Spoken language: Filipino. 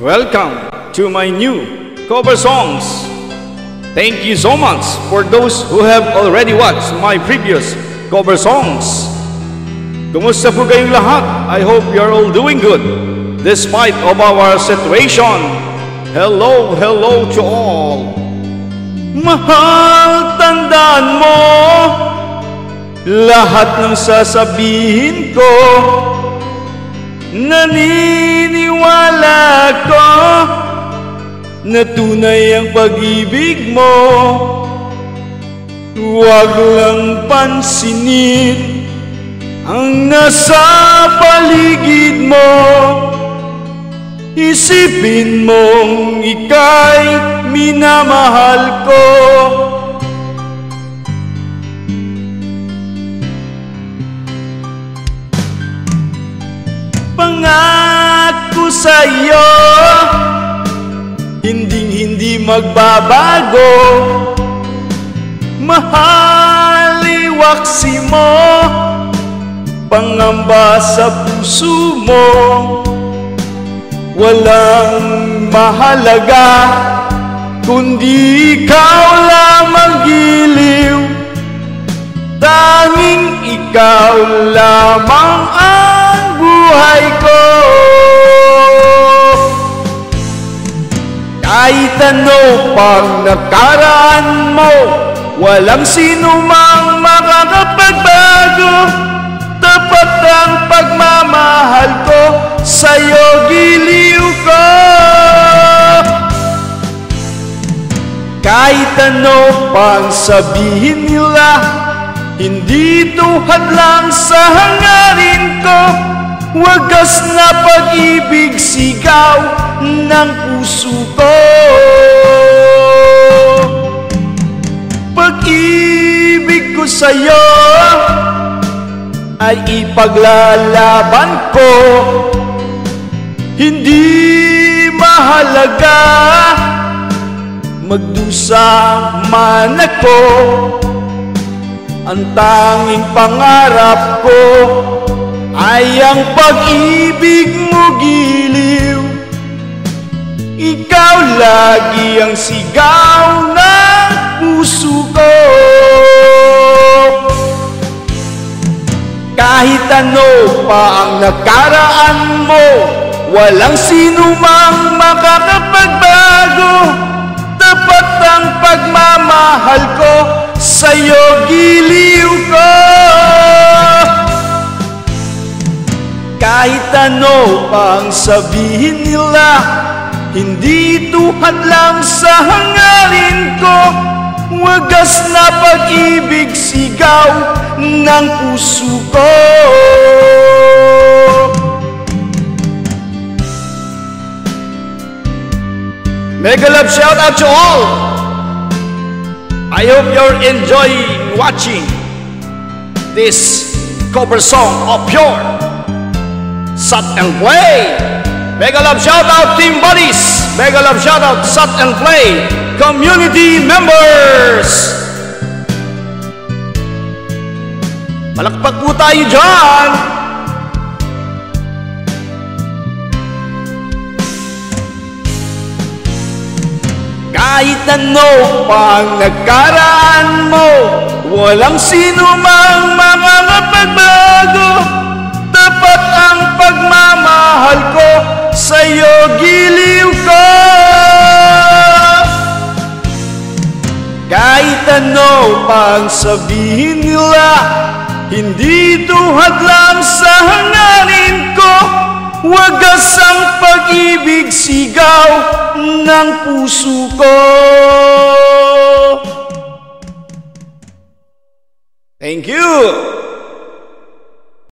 Welcome to my new cover songs. Thank you so much for those who have already watched my previous cover songs. Kumusta po kayong lahat? I hope you're all doing good despite of our situation. Hello, hello to all. Mahal, tandaan mo lahat ng sasabihin ko Naniniwala ko na tunay ang pag-ibig mo. Huwag lang pansinin ang nasa paligid mo. Isipin mong ika'y minamahal ko sa'yo. Hinding hindi magbabago. Mahal iwaksi mo. Pangamba sa puso mo. Walang mahalaga Kundi ikaw lamang giliw. Tanging ikaw lamang ang buhay ano pang nakaraan mo Walang sino mang makakapagbago. Tapat ang pagmamahal ko Sa'yo giliw ko. Kahit ano pang sabihin nila Hindi tuhad lang sa hangarin ko. Wagas na pag-ibig sigaw ng puso ko. Pag-ibig ko sa'yo ay ipaglalaban ko. Hindi mahalaga Magdusa man ako. Ang tanging pangarap ko Ay ang pag-ibig mo giliw Ikaw lagi ang sigaw ng puso ko. Kahit ano pa ang nakaraan mo Walang sino mang makakapagbago. Tapat ang pagmamahal ko Sa'yo giliw ko. Kahit ano pang sabihin nila Hindi tuhad lang sa hangarin ko. Wagas na pag-ibig sigaw ng puso ko. Mega love shout out to all. I hope you're enjoying watching this cover song of your Sat and Play Mega love shout out team buddies Mega love shout out Sat and Play community members. Palakpak po tayo dyan! Kahit ano pang nagkaraan mo Walang sino mang makakapagbago Tapat ang pagmamahal Sa'yo giliw ko Kahit ano pang sabihin nila Hindi tuhad lang sa hangarin ko. Wagas ang pag-ibig sigaw ng puso ko. Thank you!